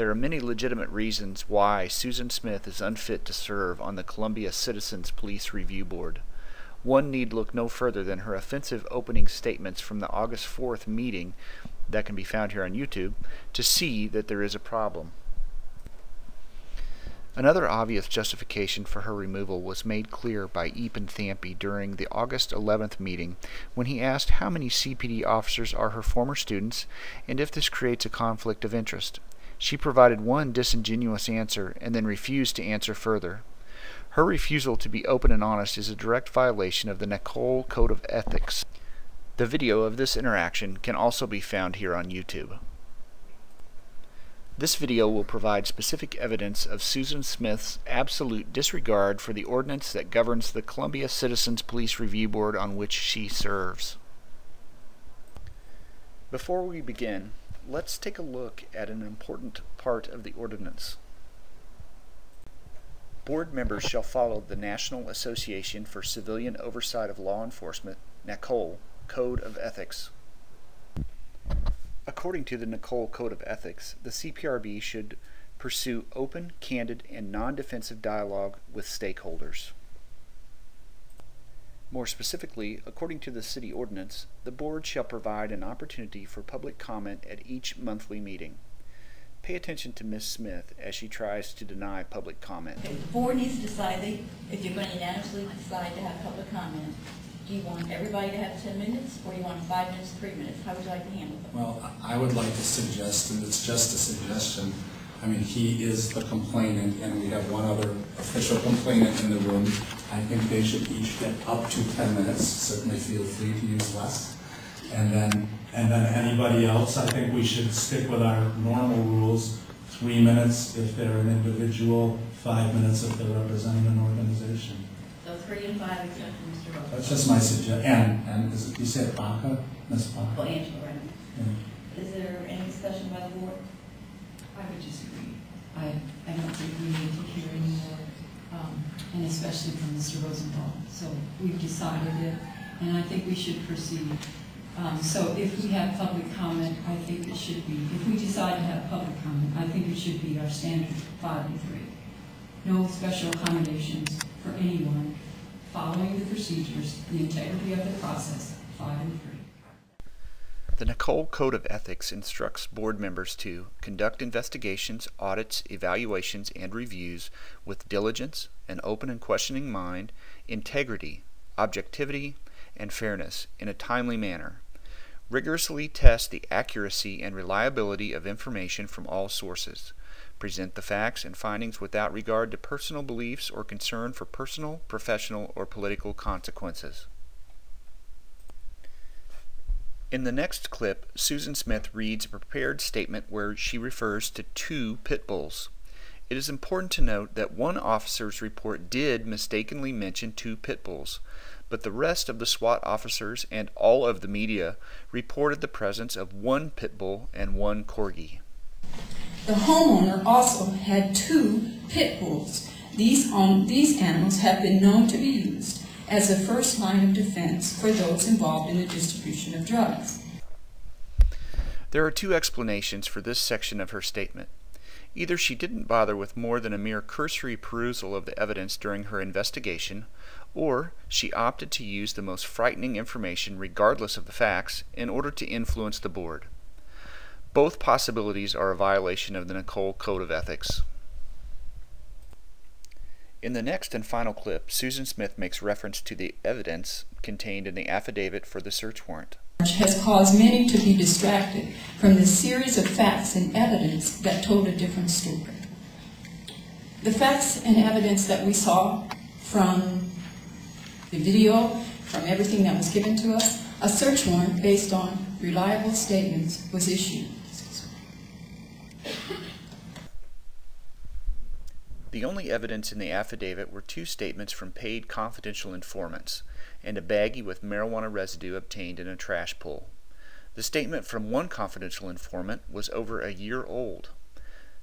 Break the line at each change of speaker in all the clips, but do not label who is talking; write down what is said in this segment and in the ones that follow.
There are many legitimate reasons why Susan Smith is unfit to serve on the Columbia Citizens Police Review Board. One need look no further than her offensive opening statements from the August 4th meeting that can be found here on YouTube to see that there is a problem. Another obvious justification for her removal was made clear by Eapen Thampy during the August 11th meeting when he asked how many CPD officers are her former students and if this creates a conflict of interest. She provided one disingenuous answer and then refused to answer further. Her refusal to be open and honest is a direct violation of the NACOLE Code of Ethics. The video of this interaction can also be found here on YouTube. This video will provide specific evidence of Susan Smith's absolute disregard for the ordinance that governs the Columbia Citizens Police Review Board on which she serves. Before we begin, let's take a look at an important part of the ordinance. Board members shall follow the National Association for Civilian Oversight of Law Enforcement, NACOLE, Code of Ethics. According to the NACOLE Code of Ethics, the CPRB should pursue open, candid, and non-defensive dialogue with stakeholders. More specifically, according to the city ordinance, the board shall provide an opportunity for public comment at each monthly meeting. Pay attention to Ms. Smith as she tries to deny public comment.
Okay, the board needs to decide if you're going to unanimously decide to have public comment. Do you want everybody to have 10 minutes, or do you want five minutes, three minutes? How would you like to handle it?
Well, I would like to suggest, and it's just a suggestion, I mean, he is the complainant, and we have one other official complainant in the room. I think they should each get up to 10 minutes. Certainly feel free to use less. And then, and then anybody else, I think we should stick with our normal rules. Three minutes if they're an individual, five minutes if they're representing an organization.
So three and five, except for Mr. Rose.
That's just my suggestion. And, and is it, you said Baca, Ms.
Well, Angela, right?
Yeah.
Is there any discussion by the board?
I would disagree. I, I don't think we need to hear anymore, um, and especially from Mr. Rosenthal. So we've decided it, and I think we should proceed. Um, so if we have public comment, I think it should be, if we decide to have public comment, I think it should be our standard five and three. No special accommodations for anyone, following the procedures, the integrity of the process, five and three.
The NACOLE Code of Ethics instructs board members to conduct investigations, audits, evaluations, and reviews with diligence, an open and questioning mind, integrity, objectivity, and fairness in a timely manner. Rigorously test the accuracy and reliability of information from all sources. Present the facts and findings without regard to personal beliefs or concern for personal, professional, or political consequences. In the next clip, Susan Smith reads a prepared statement where she refers to two pit bulls. It is important to note that one officer's report did mistakenly mention two pit bulls, but the rest of the SWAT officers and all of the media reported the presence of one pit bull and one corgi.
The homeowner also had two pit bulls. These, um, these animals have been known to be used as a first line of defense for those involved in the distribution of drugs.
There are two explanations for this section of her statement. Either she didn't bother with more than a mere cursory perusal of the evidence during her investigation, or she opted to use the most frightening information regardless of the facts in order to influence the board. Both possibilities are a violation of the NACOLE Code of Ethics. In the next and final clip, Susan Smith makes reference to the evidence contained in the affidavit for the search warrant.
Has caused many to be distracted from the series of facts and evidence that told a different story. The facts and evidence that we saw from the video, from everything that was given to us, a search warrant based on reliable statements was issued.
The only evidence in the affidavit were two statements from paid confidential informants and a baggie with marijuana residue obtained in a trash pull. The statement from one confidential informant was over a year old.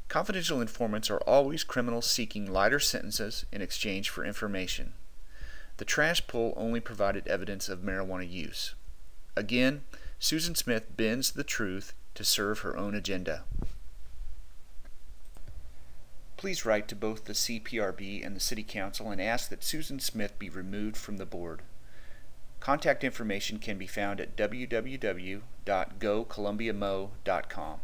Confidential informants are always criminals seeking lighter sentences in exchange for information. The trash pull only provided evidence of marijuana use. Again, Susan Smith bends the truth to serve her own agenda. Please write to both the CPRB and the City Council and ask that Susan Smith be removed from the board. Contact information can be found at www.gocolumbiamo.com.